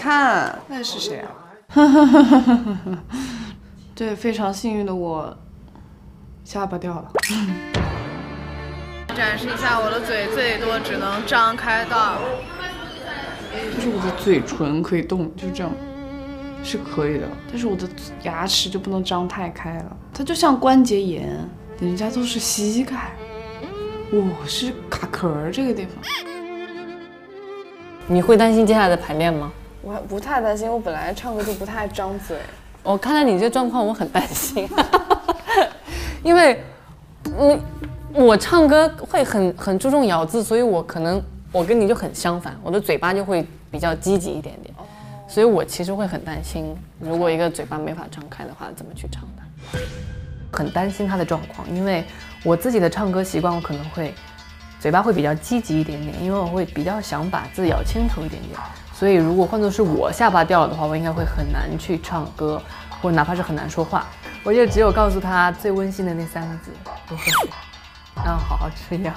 看，那是谁啊？对，非常幸运的我，下巴掉了。展示一下我的嘴，最多只能张开到，就是我的嘴唇可以动，就是这样，是可以的。但是我的牙齿就不能张太开了，它就像关节炎，人家都是膝盖，我是卡壳儿这个地方。你会担心接下来的排练吗？我不太担心，我本来唱歌就不太张嘴。我看到你这状况，我很担心，因为，嗯，我唱歌会很很注重咬字，所以我可能我跟你就很相反，我的嘴巴就会比较积极一点点，所以我其实会很担心，如果一个嘴巴没法张开的话，怎么去唱的？很担心他的状况，因为我自己的唱歌习惯，我可能会嘴巴会比较积极一点点，因为我会比较想把字咬清楚一点点。所以，如果换作是我下巴掉了的话，我应该会很难去唱歌，或者哪怕是很难说话。我就只有告诉他最温馨的那三个字：多喝水，然后好好吃药。